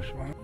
Yavaş.